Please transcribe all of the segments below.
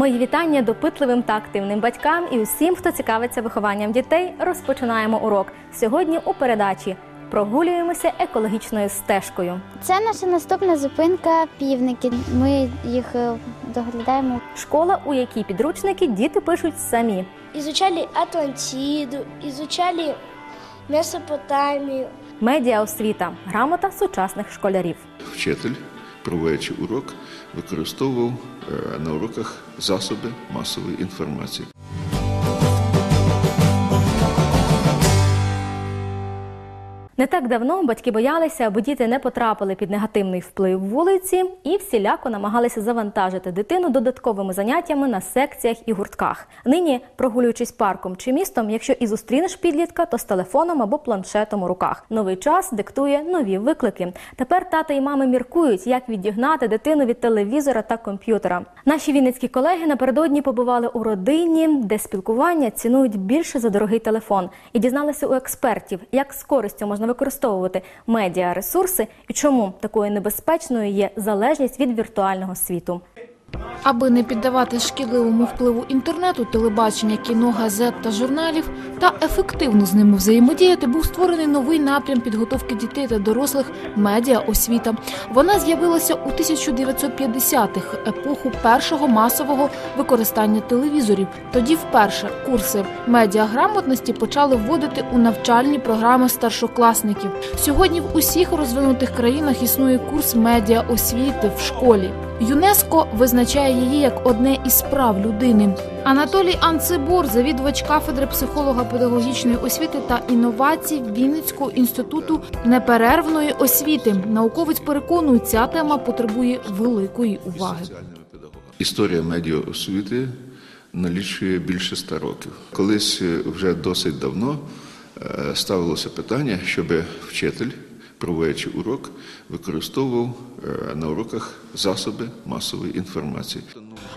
Мої вітання допитливим та активним батькам і усім, хто цікавиться вихованням дітей. Розпочинаємо урок сьогодні у передачі. Прогулюємося екологічною стежкою. Це наша наступна зупинка півники. Ми їх е, доглядаємо. Школа, у якій підручники діти пишуть самі. изучали Атлантиду, изучали Месопотамию. Медіа освіта, грамота сучасних школярів. Вчитель, проводячи урок, використовував е, на уроках засоби масової інформації. Не так давно батьки боялися, аби діти не потрапили під негативний вплив вулиці і всіляко намагалися завантажити дитину додатковими заняттями на секціях і гуртках. Нині, прогулюючись парком чи містом, якщо і зустрінеш підлітка, то з телефоном або планшетом у руках. Новий час диктує нові виклики. Тепер тата і мами міркують, як відігнати дитину від телевізора та комп'ютера. Наші вінницькі колеги напередодні побували у родині, де спілкування цінують більше за дорогий телефон, і дізналися у експертів, як з користю можна використовувати медіаресурси і чому такою небезпечною є залежність від віртуального світу. Аби не піддавати шкідливому впливу інтернету, телебачення, кіно, газет та журналів та ефективно з ними взаємодіяти, був створений новий напрям підготовки дітей та дорослих медіаосвіта. Вона з'явилася у 1950-х, епоху першого масового використання телевізорів. Тоді вперше курси медіаграмотності почали вводити у навчальні програми старшокласників. Сьогодні в усіх розвинутих країнах існує курс медіаосвіти в школі. ЮНЕСКО визначає її як одне із прав людини. Анатолій Анцибор, завідувач кафедри психолого-педагогічної освіти та інновацій Вінницького інституту неперервної освіти. Науковець переконує, ця тема потребує великої уваги. Історія медіаосвіти налічує більше ста років. Колись вже досить давно е, ставилося питання, щоб вчитель, проводячи урок, використовував е, на уроках засоби масової інформації.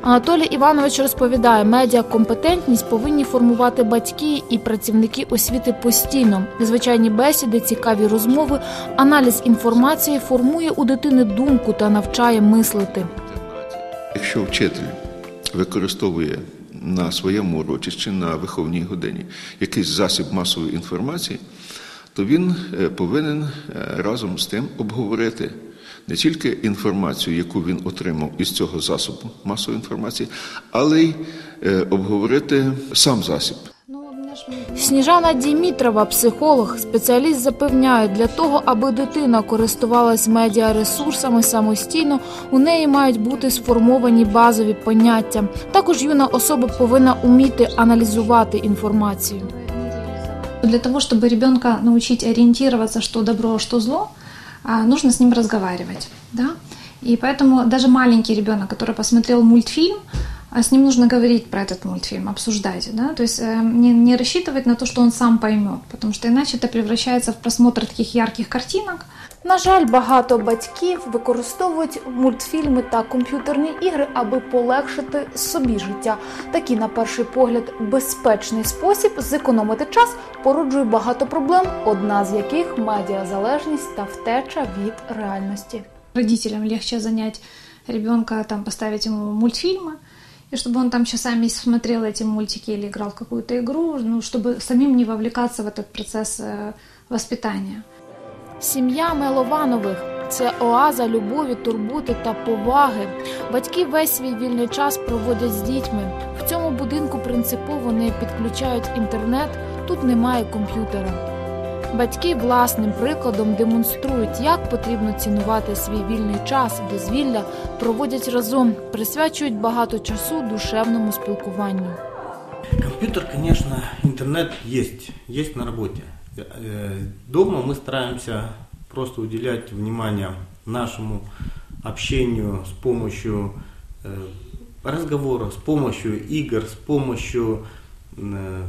Анатолій Іванович розповідає, медіакомпетентність повинні формувати батьки і працівники освіти постійно. Незвичайні бесіди, цікаві розмови, аналіз інформації формує у дитини думку та навчає мислити. Якщо вчитель використовує на своєму уроці чи на виховній годині якийсь засіб масової інформації, то він е, повинен е, разом з тим обговорити не тільки інформацію, яку він отримав із цього засобу масової інформації, але й е, обговорити сам засіб. Сніжана Дімітрова, психолог, спеціаліст запевняє, для того, аби дитина користувалась медіаресурсами самостійно, у неї мають бути сформовані базові поняття. Також юна особа повинна уміти аналізувати інформацію. Для того, чтобы ребенка научить ориентироваться, что добро, а что зло, а, нужно с ним разговаривать. Да? И поэтому даже маленький ребенок, который посмотрел мультфильм, а с ним нужно говорить про этот мультфильм, обсуждать. Да? То есть э, не, не рассчитывать на то, что он сам поймет, потому что иначе это превращается в просмотр таких ярких картинок, На жаль, багато батьків використовують мультфільми та комп'ютерні ігри, аби полегшити собі життя. Такий, на перший погляд, безпечний спосіб зекономити час породжує багато проблем, одна з яких медіазалежність та втеча від реальності. родителям легче занять ребенка, там, поставить ему мультфильмы, и чтобы он там часами смотрел эти мультики или играл в какую-то игру, ну, чтобы самим не вовлекаться в этот процесс э, воспитания. Сім'я Мелованових це оаза любові, турботи та поваги. Батьки весь свій вільний час проводять з дітьми. В цьому будинку принципово не підключають інтернет, тут немає комп'ютера. Батьки власним прикладом демонструють, як потрібно цінувати свій вільний час, дозвілля, проводять разом, присвячують багато часу душевному спілкуванню. Компьютер, конечно, интернет есть, есть на работе. Э, Дома мы стараемся просто уделять внимание нашему общению с помощью э, разговора, с помощью игр, с помощью э,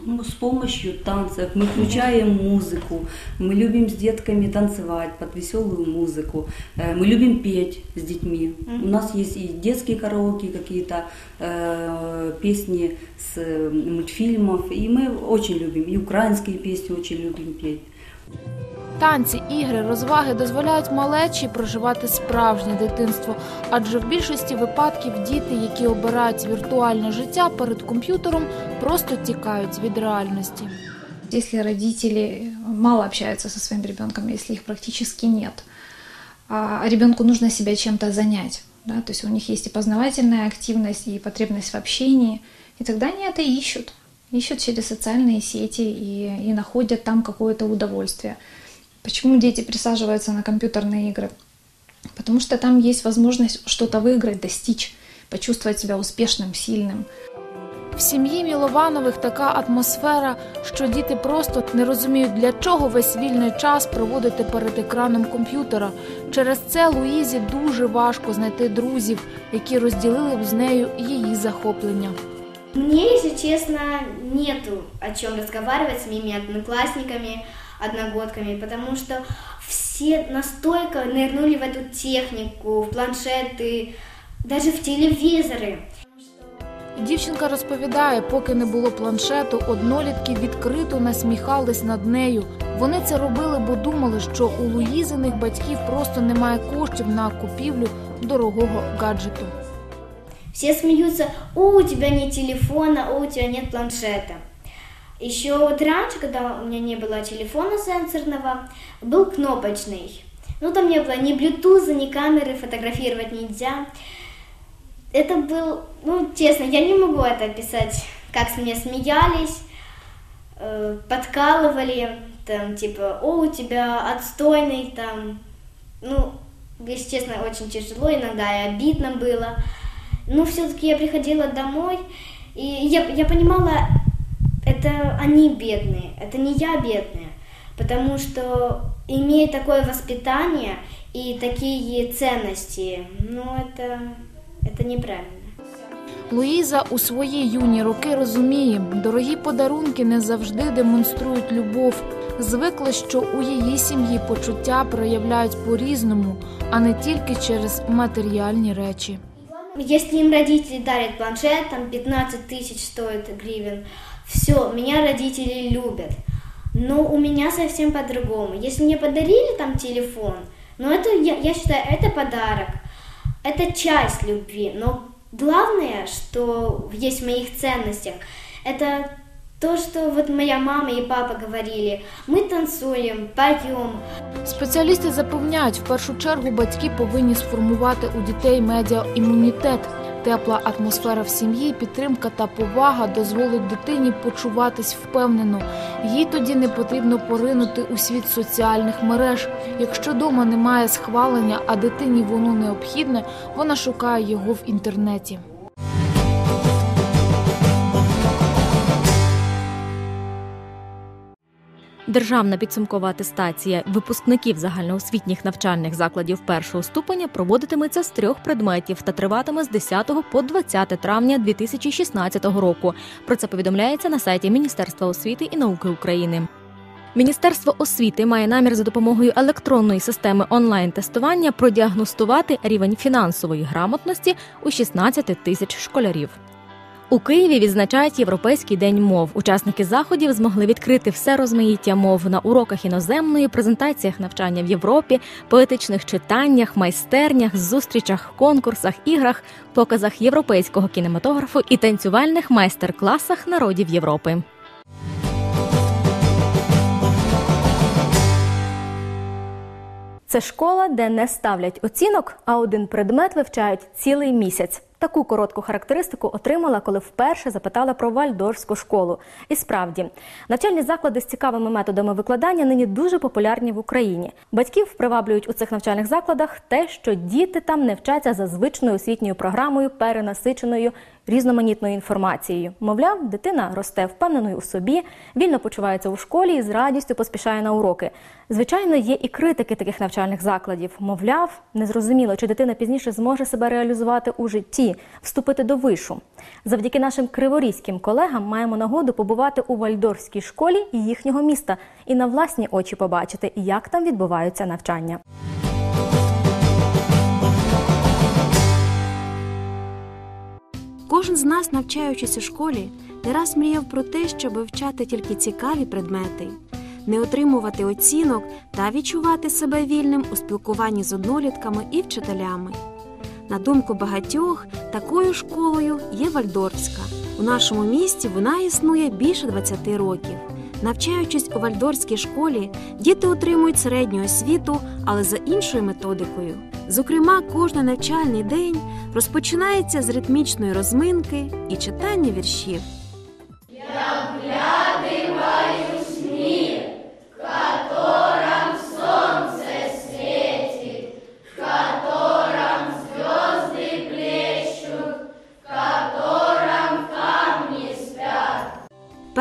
Ну, с помощью танцев мы включаем музыку, мы любим с детками танцевать под веселую музыку, Э, мы любим петь с детьми. У нас есть и детские караоке какие-то э, песни с э, мультфильмов, и мы очень любим, и украинские песни очень любим петь. танці, ігри, розваги дозволяють малечі проживати справжнє дитинство, адже в більшості випадків діти, які обирають віртуальне життя перед комп'ютером, просто тікають від реальності. Если родители мало общаются со своим ребенком, если их практически нет, а ребенку нужно себя чем-то занять, да, то есть у них есть и познавательная активность, и потребность в общении, и тогда они это ищут, ищут через социальные сети и, и находят там какое-то удовольствие. Почему дети присаживаются на компьютерные игры? Потому что там есть возможность что-то выиграть, достичь, почувствовать себя успешным, сильным. В сім'ї Мілованових така атмосфера, що діти просто не розуміють, для чого весь вільний час проводити перед екраном комп'ютера. Через це Луїзі дуже важко знайти друзів, які розділили б з нею її захоплення. Мне, если честно, нету о чем разговаривать с моими одноклассниками, одногодками, потому что все настолько нырнули в эту технику, в планшеты, даже в телевизоры. Дівчинка розповідає, поки не було планшету, однолітки відкрито насміхались над нею. Вони це робили, бо думали, що у Луїзиних батьків просто немає коштів на купівлю дорогого гаджету. Все смеются, о, у тебя нет телефона, о, у тебя нет планшета. Еще вот раньше, когда у меня не было телефона сенсорного, был кнопочный. Ну, там не было ни блютуза, ни камеры, фотографировать нельзя. Это был, ну, честно, я не могу это описать, как с меня смеялись, э, подкалывали, там, типа, о, у тебя отстойный, там, ну, если честно, очень тяжело, иногда и обидно было. Но все-таки я приходила домой, и я, я понимала, это они бедные, это не я бедная, потому что имея такое воспитание и такие ценности, ну это, это неправильно. Луїза у свої юні роки розуміє, дорогі подарунки не завжди демонструють любов. Звикла, що у її сім'ї почуття проявляють по-різному, а не тільки через матеріальні речі. Если им родители дарят планшет, там 15 тысяч стоит гривен, все, меня родители любят. Но у меня совсем по-другому. Если мне подарили там телефон, ну это, я, я считаю, это подарок. Это часть любви. Но главное, что есть в моих ценностях, это то, что вот моя мама и папа говорили. Мы танцуем, поем, Спеціалісти запевняють, в першу чергу батьки повинні сформувати у дітей медіаімунітет. Тепла атмосфера в сім'ї, підтримка та повага дозволить дитині почуватись впевнено. Їй тоді не потрібно поринути у світ соціальних мереж. Якщо дома немає схвалення, а дитині воно необхідне, вона шукає його в інтернеті. Державна підсумкова атестація випускників загальноосвітніх навчальних закладів першого ступеня проводитиметься з трьох предметів та триватиме з 10 по 20 травня 2016 року. Про це повідомляється на сайті Міністерства освіти і науки України. Міністерство освіти має намір за допомогою електронної системи онлайн-тестування продіагностувати рівень фінансової грамотності у 16 тисяч школярів. У Києві відзначають Європейський день мов. Учасники заходів змогли відкрити все розмаїття мов на уроках іноземної, презентаціях навчання в Європі, поетичних читаннях, майстернях, зустрічах, конкурсах, іграх, показах європейського кінематографу і танцювальних майстер-класах народів Європи. Це школа, де не ставлять оцінок, а один предмет вивчають цілий місяць. Таку коротку характеристику отримала, коли вперше запитала про вальдорфську школу. І справді, навчальні заклади з цікавими методами викладання нині дуже популярні в Україні. Батьків приваблюють у цих навчальних закладах те, що діти там не вчаться за звичною освітньою програмою, перенасиченою різноманітною інформацією. Мовляв, дитина росте впевненою у собі, вільно почувається у школі і з радістю поспішає на уроки. Звичайно, є і критики таких навчальних закладів. Мовляв, незрозуміло, чи дитина пізніше зможе себе реалізувати у житті, вступити до вишу. Завдяки нашим криворізьким колегам маємо нагоду побувати у Вальдорфській школі їхнього міста і на власні очі побачити, як там відбуваються навчання. Кожен з нас, навчаючись у школі, не раз мріяв про те, щоб вивчати тільки цікаві предмети. не отримувати оцінок та відчувати себе вільним у спілкуванні з однолітками і вчителями. На думку багатьох, такою школою є Вальдорфська. У нашому місті вона існує більше 20 років. Навчаючись у вальдорфській школі, діти отримують середню освіту, але за іншою методикою. Зокрема, кожен навчальний день розпочинається з ритмічної розминки і читання віршів.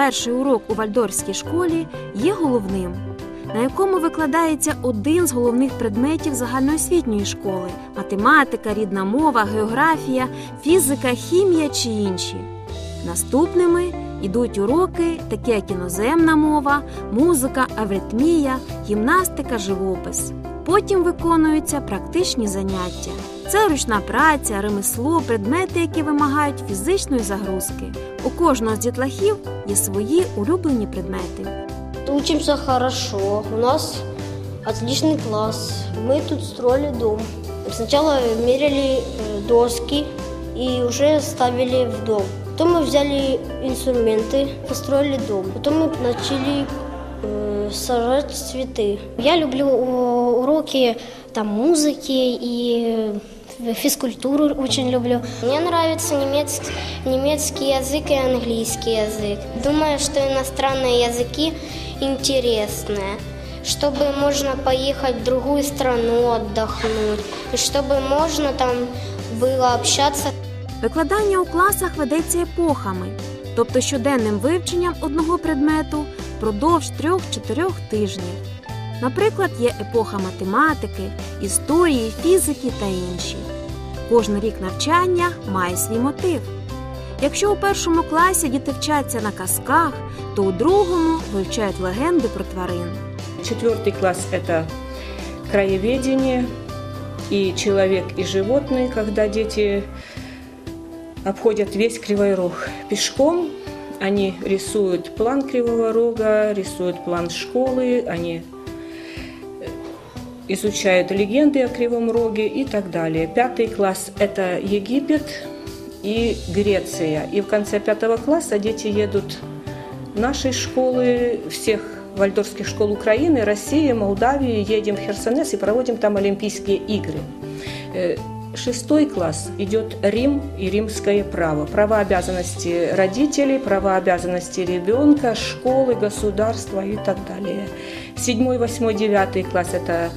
Перший урок у вальдорфській школі є головним, на якому викладається один з головних предметів загальноосвітньої школи математика, рідна мова, географія, фізика, хімія чи інші. Наступними йдуть уроки, такі як іноземна мова, музика, авритмія, гімнастика, живопис. Потім виконуються практичні заняття. Це ручна праця, ремесло, предмети, які вимагають фізичної загрузки. У кожного з дітлахів є свої улюблені предмети. Учимся хорошо. У нас отличный класс. Мы тут строили дом. Сначала мерили э, доски и уже ставили в дом. Потом мы взяли инструменты, построили дом. Потом мы начали э, сажать цветы. Я люблю э, уроки там музыки и э, физкультуру очень люблю. Мне нравится немецкий, немецкий язык и английский язык. Думаю, что иностранные языки интересные, чтобы можно поехать в другую страну отдохнуть, и чтобы можно там было общаться. Викладання у класах ведеться епохами, тобто щоденним вивченням одного предмету впродовж 3-4 тижнів. Наприклад, є епоха математики, історії, фізики та інші. Кожен рік навчання має свій мотив. Якщо у першому класі діти вчаться на казках, то у другому вивчають легенди про тварин. Четвертый класс – это краеведение и человек, и животные, когда дети обходят весь Кривой Рог пешком. Они рисуют план Кривого Рога, рисуют план школы, они э, изучают легенды о Кривом Роге и так далее. Пятый класс – это Египет и Греция. И в конце пятого класса дети едут нашей школы, всех вальдорфских школ Украины, России, Молдавии, едем в Херсонес и проводим там Олимпийские игры. Э, Шестой класс идет Рим и римское право. Права обязанности родителей, права обязанности ребенка, школы, государства и так далее. Седьмой, восьмой, девятый класс – это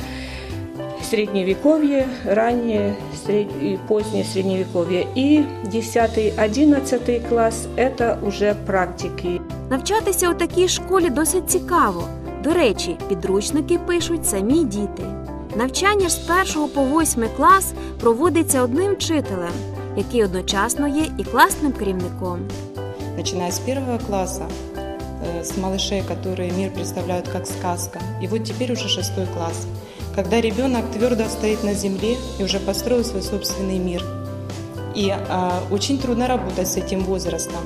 средневековье, раннее сред- и позднее средневековье. И десятый, одиннадцатый класс – это уже практики. Навчатися у такій школі досить цікаво. До речі, підручники пишуть самі діти. Навчання ж з першого по восьмий клас проводиться одним вчителем, який одночасно є і класним керівником. начиная с первого класса, э, с малышей, которые мир представляют как сказка. И вот теперь уже шестой класс, Когда ребенок твердо стоит на земле и уже построил свой собственный мир. И а, очень трудно работать с этим возрастом.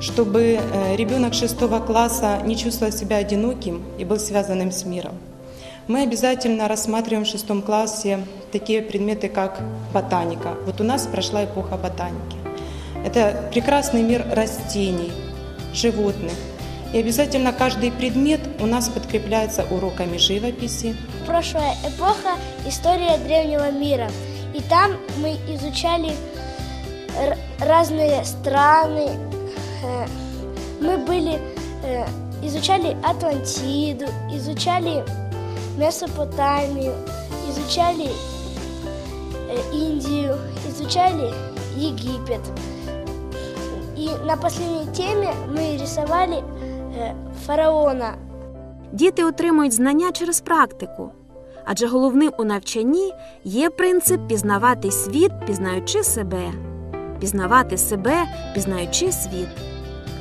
Чтобы э, ребенок шестого класса не чувствовал себя одиноким и был связанным с миром. Мы обязательно рассматриваем в шестом классе такие предметы, как ботаника. Вот у нас прошла эпоха ботаники. Это прекрасный мир растений, животных. И обязательно каждый предмет у нас подкрепляется уроками живописи. Прошлая эпоха – история древнего мира. И там мы изучали разные страны. Э, Мы были, э, изучали Атлантиду, изучали Месопотамию, изучали э, Индию, изучали Египет. И на последней теме мы рисовали фараона. Діти отримують знання через практику. Адже головним у навчанні є принцип пізнавати світ, пізнаючи себе, пізнавати себе, пізнаючи світ.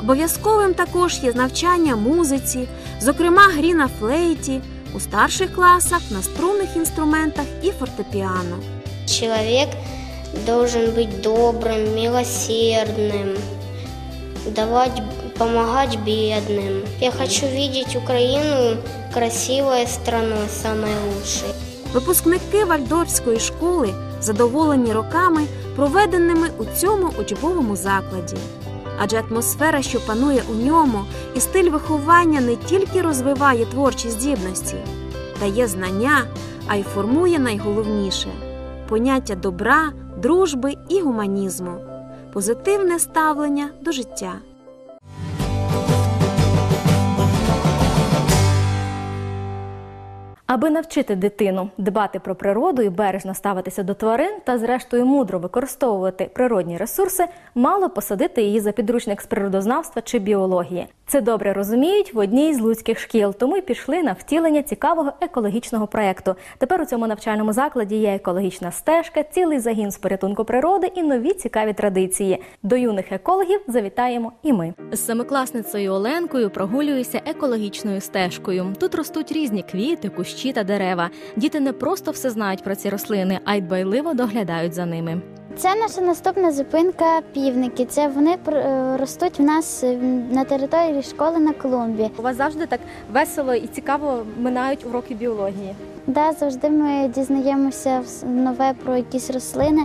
Обов'язковим також є навчання музиці, зокрема грі на флейті, у старших класах на струнних інструментах і фортепіано. Человек должен быть добрым, милосердным, давать помогать бедным. Я хочу видеть Украину красивой страной, самой лучшей. Випускники Вальдорфської школи задоволені роками, проведеними у цьому учбовому закладі. Адже атмосфера, що панує у ньому, і стиль виховання не тільки розвиває творчі здібності, дає знання, а й формує найголовніше поняття добра, дружби і гуманізму, позитивне ставлення до життя. Аби навчити дитину дбати про природу і бережно ставитися до тварин та, зрештою, мудро використовувати природні ресурси, мало посадити її за підручник з природознавства чи біології. Це добре розуміють в одній з луцьких шкіл, тому й пішли на втілення цікавого екологічного проєкту. Тепер у цьому навчальному закладі є екологічна стежка, цілий загін з порятунку природи і нові цікаві традиції. До юних екологів завітаємо і ми. З семикласницею Оленкою прогулююся екологічною стежкою. Тут ростуть різні квіти, кущі та дерева. Діти не просто все знають про ці рослини, а й дбайливо доглядають за ними. Це наша наступна зупинка півники. Це вони е, ростуть в нас е, на території школи на клумбі. У вас завжди так весело і цікаво минають уроки біології. Да, завжди ми дізнаємося нове про якісь рослини.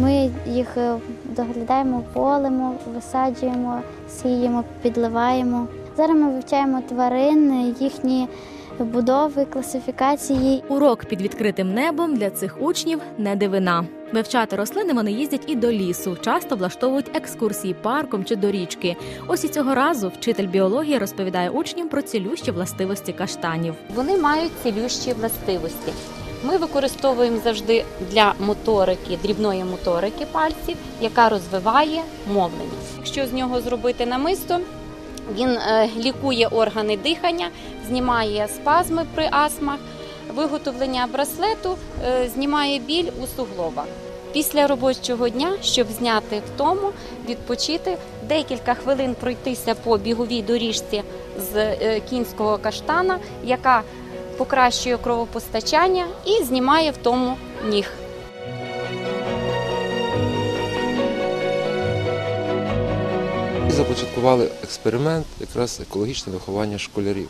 Ми їх е, доглядаємо, полимо, висаджуємо, сіємо, підливаємо. Зараз ми вивчаємо тварин, їхні будови, класифікації. Урок під відкритим небом для цих учнів не дивина. Вивчати рослини вони їздять і до лісу, часто влаштовують екскурсії парком чи до річки. Ось і цього разу вчитель біології розповідає учням про цілющі властивості каштанів. Вони мають цілющі властивості. Ми використовуємо завжди для моторики, дрібної моторики пальців, яка розвиває мовлення. Якщо з нього зробити намисто, він е, лікує органи дихання, знімає спазми при астмах, виготовлення браслету е, знімає біль у суглобах. Після робочого дня, щоб зняти втому, відпочити, декілька хвилин пройтися по біговій доріжці з е, кінського каштана, яка покращує кровопостачання і знімає втому ніг. І започаткували експеримент якраз екологічне виховання школярів.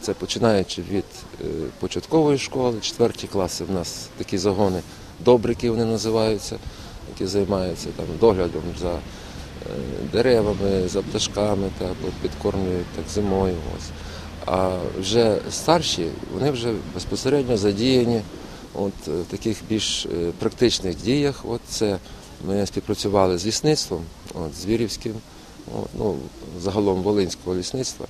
Це починаючи від е, початкової школи, четверті класи в нас такі загони, добрики вони називаються, які займаються там доглядом за е, деревами, за пташками, так, підкормлюють так, зимою. Ось. А вже старші, вони вже безпосередньо задіяні от, е, в таких більш практичних діях. От це ми співпрацювали з лісництвом, от, з Вірівським, ну, загалом Волинського лісництва,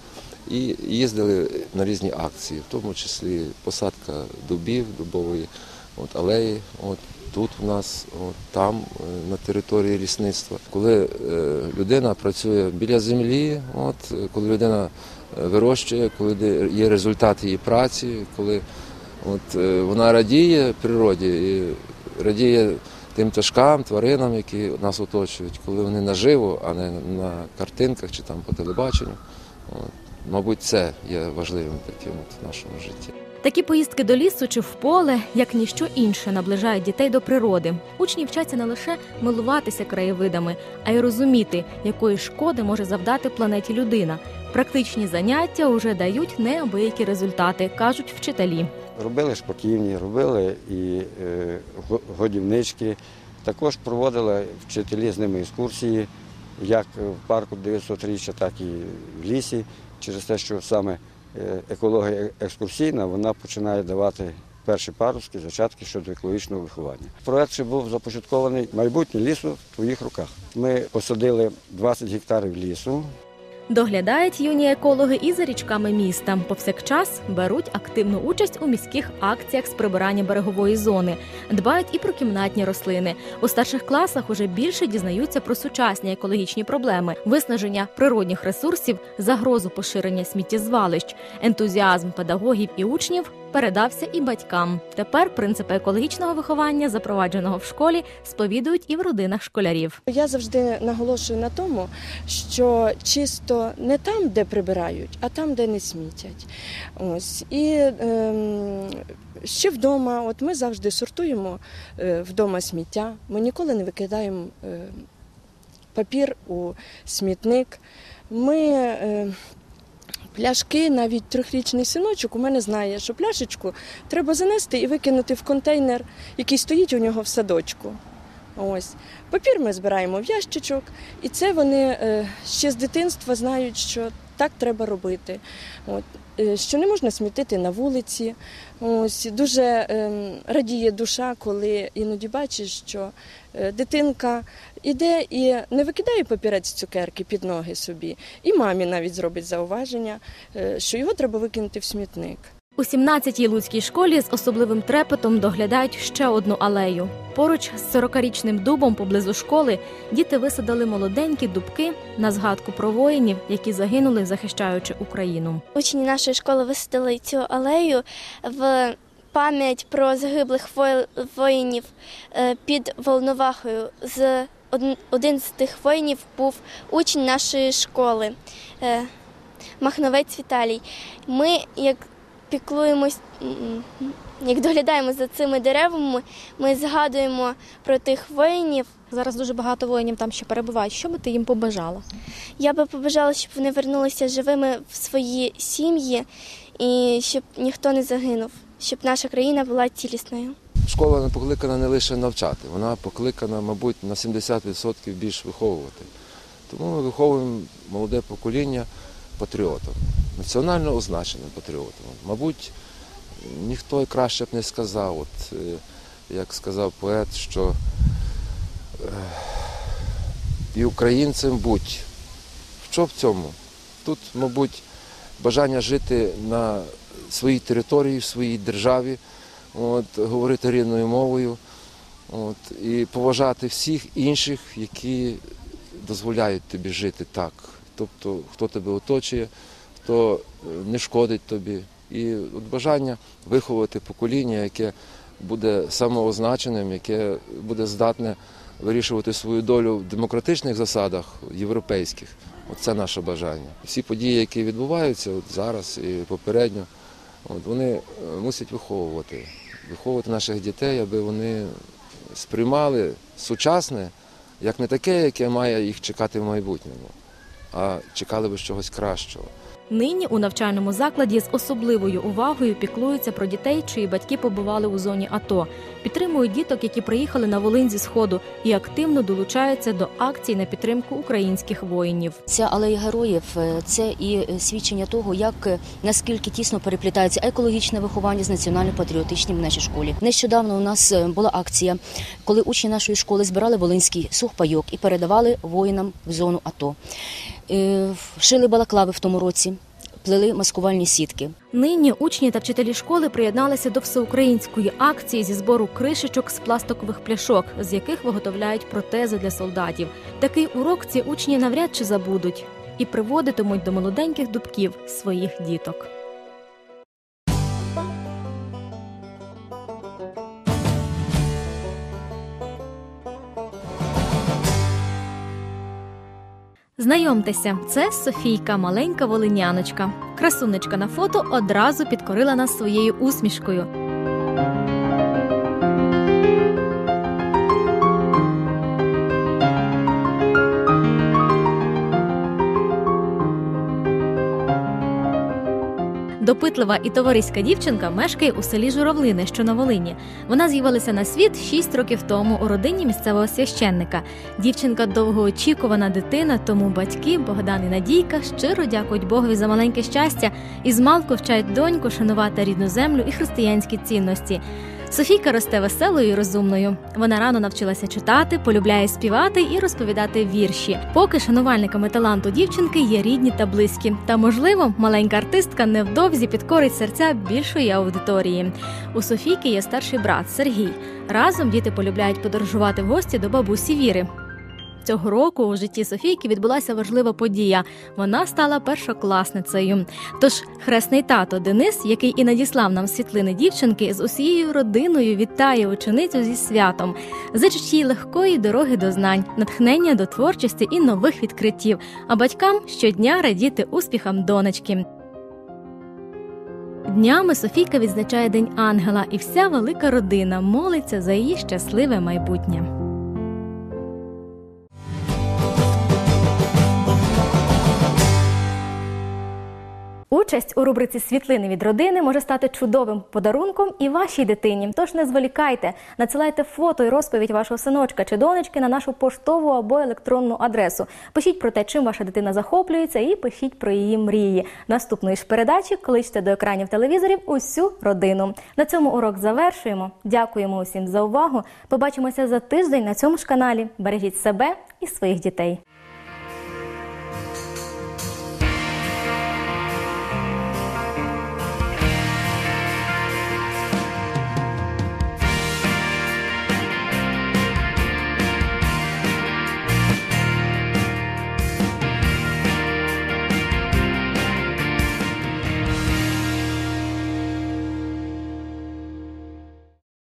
і їздили на різні акції, в тому числі посадка дубів, дубової от, алеї. От, Тут у нас, от, там, е, на території лісництва. Коли е, людина працює біля землі, от, коли людина е, вирощує, коли є результат її праці, коли от, е, вона радіє природі і радіє тим пташкам, тваринам, які нас оточують, коли вони наживо, а не на картинках чи там по телебаченню. От, мабуть, це є важливим таким от в нашому житті. Такі поїздки до лісу чи в поле, як ніщо інше, наближають дітей до природи. Учні вчаться не лише милуватися краєвидами, а й розуміти, якої шкоди може завдати планеті людина. Практичні заняття вже дають неабиякі результати, кажуть вчителі. Робили шпаківні, робили і е, годівнички. Також проводили вчителі з ними екскурсії, як в парку 900-річчя, так і в лісі, через те, що саме е, екологія екскурсійна, вона починає давати перші паруски, зачатки щодо екологічного виховання. Проект ще був започаткований майбутнє лісу в твоїх руках. Ми посадили 20 гектарів лісу, Доглядають юні екологи і за річками міста. Повсякчас беруть активну участь у міських акціях з прибирання берегової зони, дбають і про кімнатні рослини. У старших класах уже більше дізнаються про сучасні екологічні проблеми, виснаження природних ресурсів, загрозу поширення сміттєзвалищ, ентузіазм педагогів і учнів. Передався і батькам. Тепер принципи екологічного виховання, запровадженого в школі, сповідують і в родинах школярів. Я завжди наголошую на тому, що чисто не там, де прибирають, а там, де не смітять. Ось і ем, ще вдома, от ми завжди сортуємо е, вдома сміття. Ми ніколи не викидаємо е, папір у смітник. ми. е, Пляшки, навіть трьохрічний синочок у мене знає, що пляшечку треба занести і викинути в контейнер, який стоїть у нього в садочку. Ось папір ми збираємо в ящичок, і це вони е, ще з дитинства знають, що так треба робити. От, е, що не можна смітити на вулиці. Ось дуже е, радіє душа, коли іноді бачиш, що е, дитинка іде і не викидає папірець цукерки під ноги собі, і мамі навіть зробить зауваження, е, що його треба викинути в смітник. У 17-й луцькій школі з особливим трепетом доглядають ще одну алею. Поруч з 40-річним дубом поблизу школи діти висадили молоденькі дубки на згадку про воїнів, які загинули, захищаючи Україну. Учні нашої школи висадили цю алею в пам'ять про загиблих воїнів е, під Волновахою. З один з тих воїнів був учень нашої школи е, Махновець Віталій. Ми, як піклуємось, як доглядаємо за цими деревами, ми згадуємо про тих воїнів. Зараз дуже багато воїнів там ще перебувають. Що би ти їм побажала? Я би побажала, щоб вони вернулися живими в свої сім'ї і щоб ніхто не загинув, щоб наша країна була цілісною. Школа не покликана не лише навчати, вона покликана, мабуть, на 70% більш виховувати. Тому ми виховуємо молоде покоління патріотом, національно означеним патріотом. Мабуть, ніхто і краще б не сказав, от, е, як сказав поет, що е, і українцем будь. Що в цьому? Тут, мабуть, бажання жити на своїй території, в своїй державі, от, говорити рідною мовою от, і поважати всіх інших, які дозволяють тобі жити так. Тобто, хто тебе оточує, хто е, не шкодить тобі. І от бажання виховати покоління, яке буде самоозначеним, яке буде здатне вирішувати свою долю в демократичних засадах, європейських. Оце наше бажання. Всі події, які відбуваються от зараз і попередньо, от вони е, мусять виховувати, виховувати наших дітей, аби вони сприймали сучасне як не таке, яке має їх чекати в майбутньому, а чекали би чогось кращого. Нині у навчальному закладі з особливою увагою піклуються про дітей, чиї батьки побували у зоні АТО, підтримують діток, які приїхали на Волинь зі сходу, і активно долучаються до акцій на підтримку українських воїнів. Ця алея героїв е, це і е, свідчення того, як е, наскільки тісно переплітається екологічне виховання з національно-патріотичним в нашій школі. Нещодавно у нас була акція, коли учні нашої школи збирали волинський сухпайок і передавали воїнам в зону АТО. Е, Шили балаклави в тому році, плели маскувальні сітки. Нині учні та вчителі школи приєдналися до всеукраїнської акції зі збору кришечок з пластикових пляшок, з яких виготовляють протези для солдатів. Такий урок ці учні навряд чи забудуть і приводитимуть до молоденьких дубків своїх діток. Знайомтеся, це Софійка, маленька волиняночка. Красунечка на фото одразу підкорила нас своєю усмішкою. Допитлива і товариська дівчинка мешкає у селі Журавлини, що на Волині. Вона з'явилася на світ 6 років тому у родині місцевого священника. Дівчинка довгоочікувана дитина, тому батьки Богдан і Надійка щиро дякують Богові за маленьке щастя і змалку вчать доньку шанувати рідну землю і християнські цінності. Софійка росте веселою і розумною. Вона рано навчилася читати, полюбляє співати і розповідати вірші. Поки шанувальниками таланту дівчинки є рідні та близькі. Та можливо, маленька артистка невдовзі підкорить серця більшої аудиторії. У Софійки є старший брат Сергій. Разом діти полюбляють подорожувати в гості до бабусі Віри. Цього року у житті Софійки відбулася важлива подія. Вона стала першокласницею. Тож хресний тато Денис, який і надіслав нам світлини дівчинки, з усією родиною вітає ученицю зі святом, зичить їй легкої дороги до знань, натхнення до творчості і нових відкриттів, а батькам щодня радіти успіхам донечки. Днями Софійка відзначає День ангела, і вся велика родина молиться за її щасливе майбутнє. Участь у рубриці Світлини від родини може стати чудовим подарунком і вашій дитині. Тож не зволікайте, надсилайте фото і розповідь вашого синочка чи донечки на нашу поштову або електронну адресу. Пишіть про те, чим ваша дитина захоплюється, і пишіть про її мрії. Наступної ж передачі кличте до екранів телевізорів усю родину. На цьому урок завершуємо. Дякуємо усім за увагу. Побачимося за тиждень на цьому ж каналі. Бережіть себе і своїх дітей.